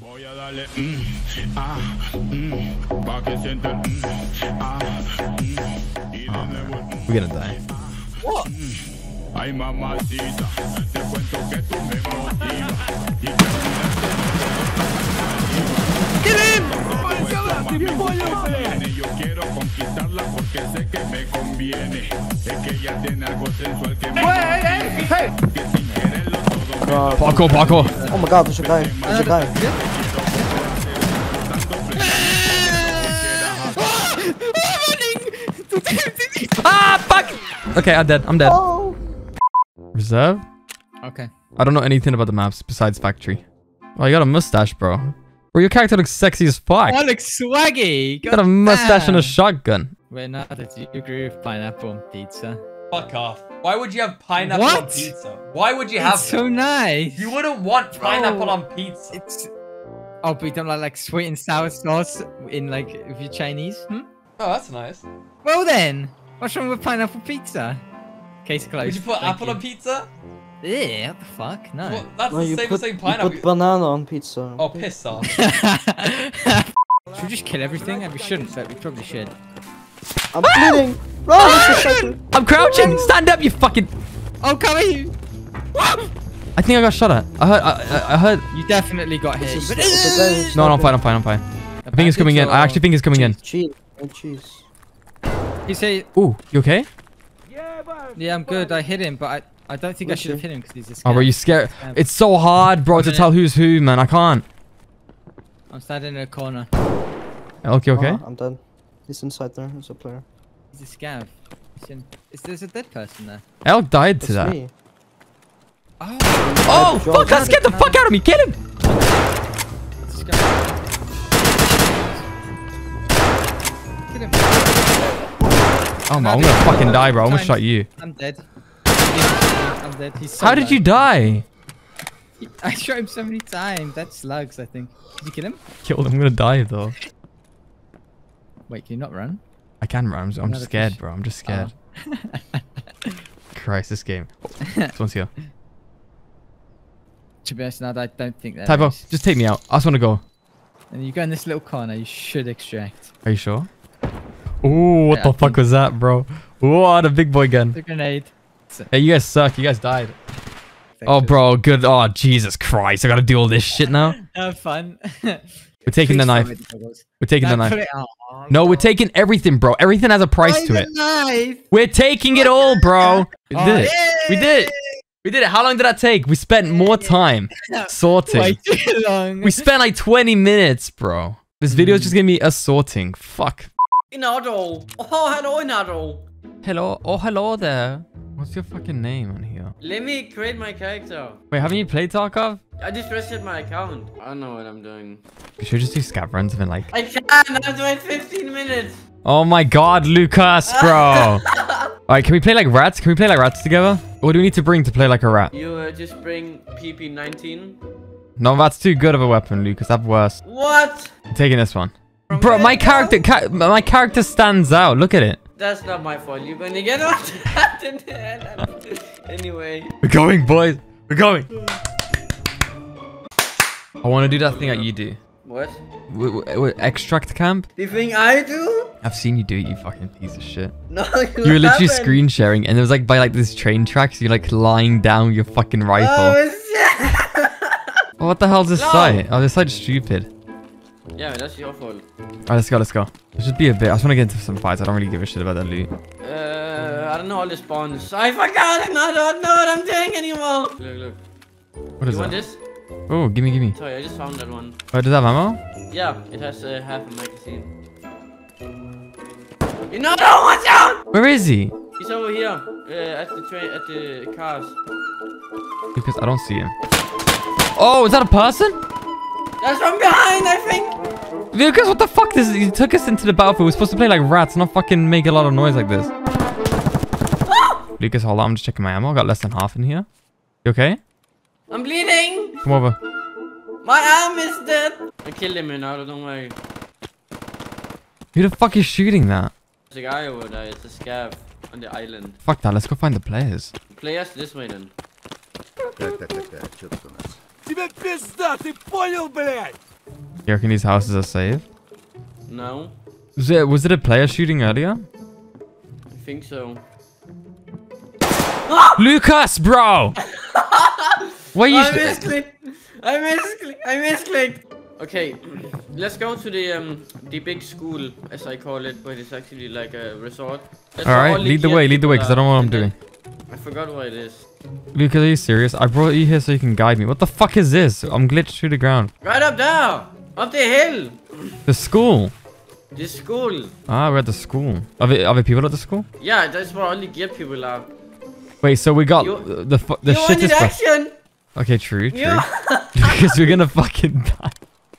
Voy a darle mm, ah, mm, pa' que sienta mm, ah, mm, y de nuevo mm. We're gonna die. Ay mamacita, te cuento que tú me motivas y que viene. Yo quiero conquistarla porque sé que me conviene. Es que ella tiene algo sensual que me que sin quererlo todo Parkour, parkour. Oh my god, there's a guy. There's a guy. Okay, I'm dead. I'm dead. Oh. Reserve? Okay. I don't know anything about the maps besides factory. Oh, you got a mustache, bro. Bro, your character looks sexy as fuck. I look swaggy. You got a mustache and a damn. shotgun. Wait, now that you agree with pineapple on pizza. Fuck off. Why would you have pineapple on on pizza? Why would you have It's so nice. You wouldn't want pineapple on pizza. It's. Oh, but you don't like like sweet and sour sauce in like if you're Chinese? Hmm? Oh, that's nice. Well then, what's wrong with pineapple pizza? Case closed. Would you put Thank apple you. on pizza? Yeah, what the fuck? No. Well, that's No, the you same put, as saying you pineapple. put banana on pizza. oh, piss off. should we just kill everything? And we shouldn't, but we probably should. I'm bleeding. Run, it's a shelter. I'm crouching. Stand up, you fucking. Oh, come here! I think I got shot at. I heard. I, I- I heard. You definitely got hit. It's a- But- it's a guy who's No, no, I'm fine. I'm fine. I'm fine. I think he's coming in. I actually think he's coming in. Cheese. No cheese. You say, Ooh, you okay? yeah, I'm good. I hit him, but I, I don't think I should have hit him because he's a Oh, bro, you scared? It's so hard, bro, to tell who's who, man. I can't. I'm standing in a corner. Okay, okay. Oh, I'm done. He's inside there. There's a player. He's a scav. He's in, is there's a dead person there? Elk died to that. me. Oh, Oh, Joe. fuck! That scared the fuck out of me. Get him! Get him. Oh, man, I'm gonna fucking die, bro. I'm gonna shot you. I'm dead. I'm dead. He's so How did low. you die? I shot him so many times. That's slugs, I think. Did you kill him? Killed him. I'm gonna die though. Wait, can you not run? I can run. I'm, I'm just scared, fish. bro. I'm just oh. scared. Christ, this game. Someone's here. To be honest, now I don't think that. Typo, is. just take me out. I just want to go. And you go in this little corner, you should extract. Are you sure? Ooh, what Yeah, the I fuck think- was that, bro? What a big boy gun. The grenade. Hey, you guys suck. You guys died. Oh, bro, good. Oh, Jesus Christ. I gotta do all this shit now. Have fun. We're taking the knife. We're taking the knife. No, we're taking everything, bro. Everything has a price to it. Knife. We're taking it all, bro. We Oh, did it. We did it. We did it. How long did that take? We spent more time sorting. Way too long. We spent like 20 minutes, bro. This video is just gonna be us sorting. Fuck. Enardo. Oh, hello, Enardo. Hello. Oh, hello there. What's your fucking name on here? Let me create my character. Wait, haven't you played Tarkov? I just reset my account. I don't know what I'm doing. You should just do scav runs and been like, I can't. I have to wait 15 minutes. oh my god, Lucas, bro. Alright, can we play like rats? Can we play like rats together? What do we need to bring to play like a rat? You uh, just bring PP19. No, that's too good of a weapon, Lucas. I have worse. What? I'm taking this one. Bro, my character, ca my character stands out. Look at it. That's not my fault. You're gonna get on that in the end. Anyway. We're going, boys. We're going. I want to do that thing that you do. What? W- w- w- extract camp? Do you think I do? I've seen you do it, you fucking piece of shit. No, You you, were literally haven't. screen sharing, and it was like by like this train tracks. You're like lying down with your fucking rifle. Oh, shit. What the hell's this No. site? Oh, this site's stupid. Yeah, that's your fault. Alright, let's go, let's go. It should be a bit. I just want to get into some fights. I don't really give a shit about that loot. Uh, I don't know all the spawns. I forgot. I don't know what I'm doing anymore. Look, look. What is you that? this? Oh, gimme, gimme. Sorry, I just found that one. Oh, does that have ammo? Yeah, it has uh, half a magazine. You know, no, watch out! Where is he? He's over here, uh, at the train, at the cars. Because I don't see him. Oh, is that a person? That's from behind, I think. Lucas, what the fuck? This you took us into the battlefield. We're supposed to play like rats, not fucking make a lot of noise like this. Ah! Lucas, hold on. I'm just checking my ammo. I got less than half in here. You okay? I'm bleeding. Come over. My arm is dead. I killed him, you know, don't worry. Who the fuck is shooting that? There's a guy over there. It's a scav on the island. Fuck that. Let's go find the players. Players this way then Так, так, так, так, что тут у нас? Тебе пизда, ты понял, блядь? You reckon these houses are safe? No, Was it, was it a player shooting earlier? I think so. Lucas, bro! Why you... I sh- misclicked. I misclicked. I misclicked. Okay, let's go to the um the big school as I call it, but it's actually like a resort. That's where Alright, all lead the legit way, lead the way, people because I don't know what are, I'm and then- doing. I forgot what it is. Lucas, are you serious? I brought you here so you can guide me. What the fuck is this? I'm glitched through the ground. Right up there, up the hill. The school. The school. Ah, we're at the school. Are there, are there people at the school? Yeah, that's where only gear people are. Wait, so we got You- the the shit is... action. Okay, true, true. Because we're gonna fucking die.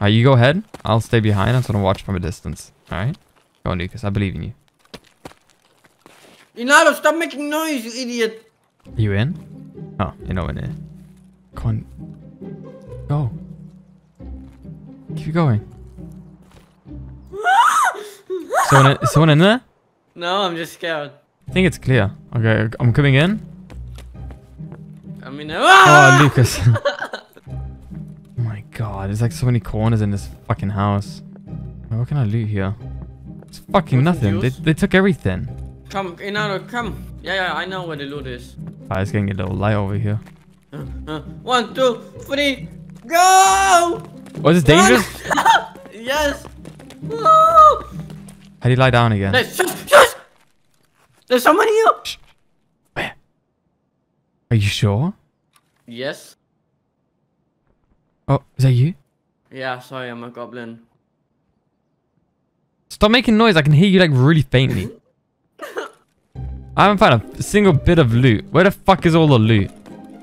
Alright, you go ahead. I'll stay behind. I'm just gonna watch from a distance. Alright? Go on, Lucas. I believe in you. Enardo, stop making noise, you idiot. Are you in? Oh, you're not in it. Come on. Go. Keep going. someone, in, is someone in there? No, I'm just scared. I think it's clear. Okay, I'm coming in. I mean, Oh, ah! Lucas. oh my god, there's like so many corners in this fucking house. What can I loot here? It's fucking Nothing nothing. They, they took everything. Come, Enardo, come. Yeah, yeah, I know where the loot is. It's getting a little light over here. Uh, one, two, three, go! Was it dangerous? Yes. How do you lie down again? There's, shush, shush! There's someone here. Where? Are you sure? Yes. Oh, is that you? Yeah, sorry, I'm a goblin. Stop making noise. I can hear you like really faintly. I haven't found a single bit of loot. Where the fuck is all the loot?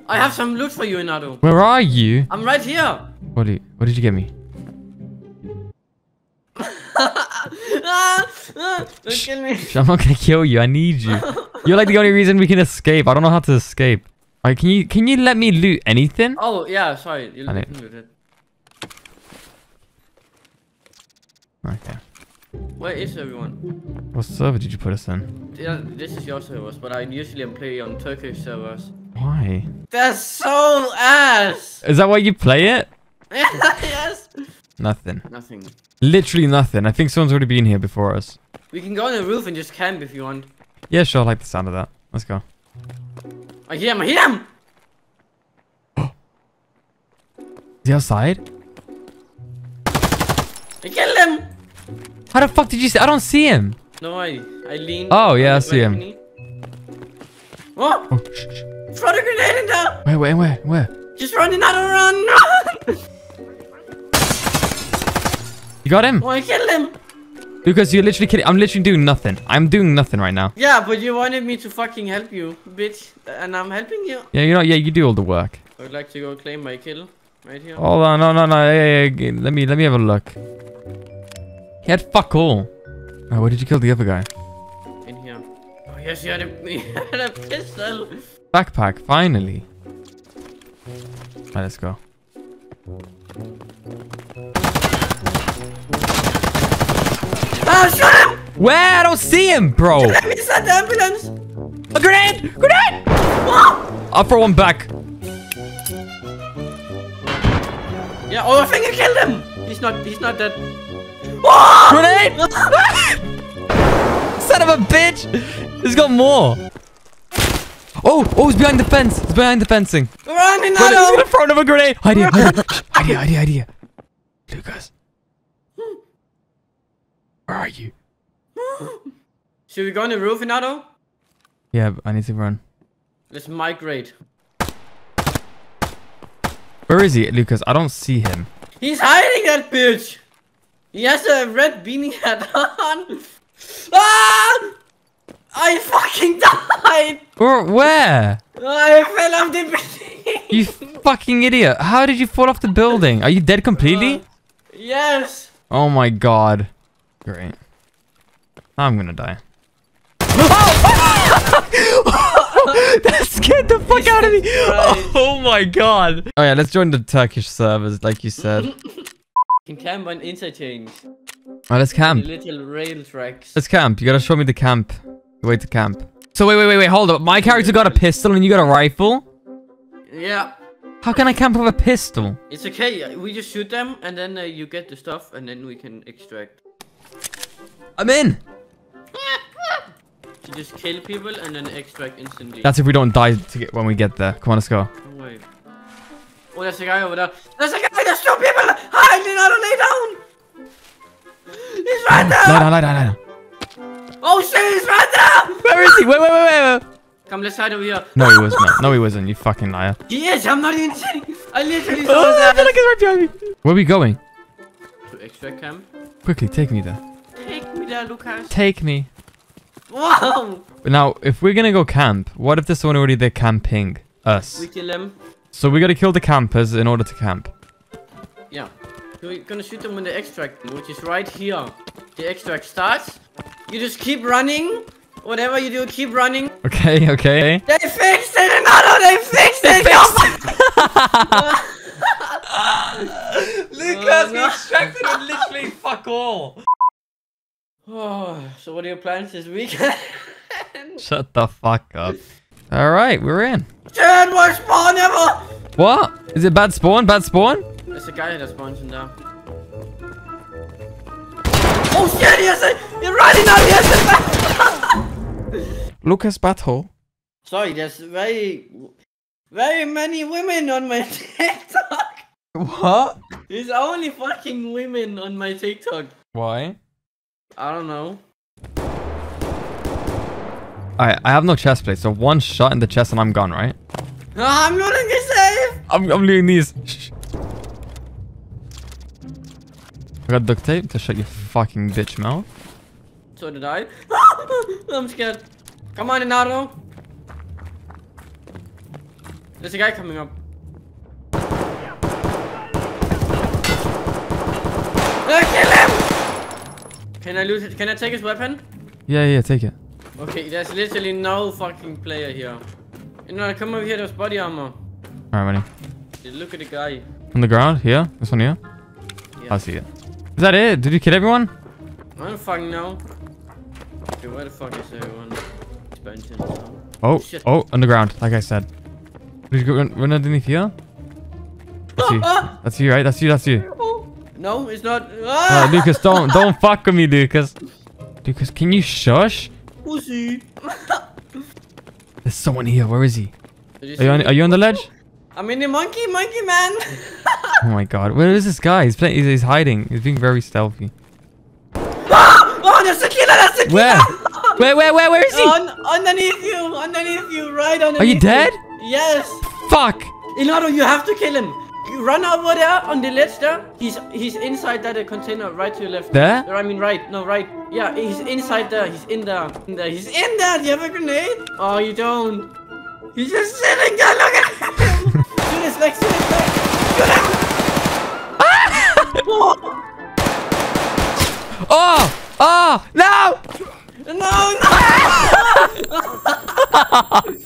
I have some loot for you, Enardo. Where are you? I'm right here. What did, what did you get me? don't kill me. I'm not gonna kill you. I need you. You're like the only reason we can escape. I don't know how to escape. Alright, can you can you let me loot anything? Oh, yeah, sorry. You you loot it. Okay. Where is everyone? What server did you put us in? Yeah, this is your servers, but I usually am play on Turkish servers. Why? That's so ass! Is that why you play it? yes! Nothing. Nothing. Literally nothing. I think someone's already been here before us. We can go on the roof and just camp if you want. Yeah, sure. I like the sound of that. Let's go. I hear him, I hear him! Is he outside? I killed him! How the fuck did you see? I don't see him. No, I, I leaned. Oh, yeah, I see him. balcony. Oh! Oh, shh, shh. Throw the grenade in there! Where, where, where, where? Just run another run! Run! You got him? Oh, I killed him! Lucas, you're literally kidding. I'm literally doing nothing. I'm doing nothing right now. Yeah, but you wanted me to fucking help you, bitch. And I'm helping you. Yeah, you know, yeah, you do all the work. I would like to go claim my kill. Right here. Hold on, no, no, no. Hey, hey, hey, let me, let me have a look. He had fuck all. Oh, where did you kill the other guy? In here. Oh, yes, you had a, you had a pistol. Backpack, finally. Alright, let's go. Ah, shut him! Where? I don't see him, bro. Let me send the ambulance. A grenade! Grenade! Ah! I'll throw one back. Yeah, oh, I think I killed him. He's not, he's not dead. Ah! Grenade! Son of a bitch! He's got more. Oh, oh, he's behind the fence. He's behind the fencing. Run, Wait, he's gonna Enardo! throw another grenade. Idea, idea, idea, idea, idea. Lucas. Where are you? Should we go on the roof, Enardo? Yeah, I need to run. Let's migrate. Where is he, Lucas? I don't see him. He's hiding that bitch. He has a red beanie hat on. Ah! I fucking died. Or where? I fell off the building. You fucking idiot. How did you fall off the building? Are you dead completely? Yes. Oh my god. Great. I'm gonna die. that scared the fuck out of me. Right. Oh my god. Oh yeah, let's join the Turkish servers, like you said. Can camp on interchange. Alright, let's The camp. little rail tracks. Let's camp. You gotta show me the camp. The way to camp. So wait, wait, wait, wait. Hold up. My character got a pistol and you got a rifle. Yeah. How can I camp with a pistol? It's okay. We just shoot them, and then uh, you get the stuff, and then we can extract. I'm in. You just kill people and then extract instantly. That's if we don't die to get when we get there. Come on, let's go. Oh, wait. Oh, there's a guy over there. There's a guy. There's two people. Hide in order lay down. He's right Lie there. down, lie down, lie down. Oh shit, he's right there. Where is he? Wait, wait, wait, wait. wait. Come, let's hide over here. No, he was not. No, he wasn't. You fucking liar. He is. I'm not even kidding. I literally saw Oh, that. look, he's right behind me. Where are we going? To extract camp. Quickly, take me there. Take me there, Lucas. Take me. Wow. Now, if we're gonna go camp, what if there's someone already there camping us? We kill them. So we gotta kill the campers in order to camp. Yeah. We're gonna shoot them when the extract, which is right here. The extract starts. You just keep running. Whatever you do, keep running. Okay, okay. They fixed it! No, no, they fixed it! Lucas, oh, no. extracted with literally fuck all. Oh, so what are your plans this weekend? Shut the fuck up. All right, we're in. Turn worst spawn ever! What? Is it bad spawn? Bad spawn? There's a guy that spawns in there. Oh shit, yes, I- you're running out, yes! Lucas Battle. Sorry, there's very, very many women on my TikTok. What? There's only fucking women on my TikTok. Why? I don't know. Alright, I have no chest plate, so one shot in the chest and I'm gone, right? I'm looting it safe! I'm, I'm looting these. Shh. I got duct tape to shut your fucking bitch mouth. So did I. I'm scared. Come on, Renato. There's a guy coming up. Kill him! Can I lose it? Can I take his weapon? Yeah, yeah, take it. Okay, there's literally no fucking player here. You know, come over here, there's body armor. Alright, ready. Dude, Look at the guy. On the ground, here? This one here? Yeah. I see it. Is that it? Did you kill everyone? I don't fucking know. Okay, where the fuck is everyone? Expansion. Oh, Shit. oh, on the ground, like I said. Did you go run, run underneath here? That's you. Ah! That's you, right? That's you, that's you. Oh, no, it's not. Uh, Ah! Lucas, don't, don't fuck with me, Lucas. Lucas, can you shush? Pussy. There's someone here. Where is he? You Are you on, are you on the ledge? I'm in the monkey, monkey man. Oh my god. Where is this guy? He's playing. He's, he's hiding. He's being very stealthy. oh, there's a killer. That's a killer. Where? Where? Where? Where? Where is he? On, underneath you, underneath you, right underneath. Are you dead? Yes. Fuck! Ilaro, you have to kill him. You run over there on the ledge there. He's he's inside that uh, container, right to your left. There? I mean, right. No, right. Yeah, he's inside there. He's in there. In there. He's in there. Do you have a grenade? Oh, you don't. He's just sitting there. Look at him. Shoot his leg. Shoot his leg. Shoot him. oh, Oh! Oh! No! no, no.